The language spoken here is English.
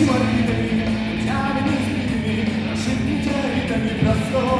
Just what you need, time is needed. I'm sitting here, in the dark.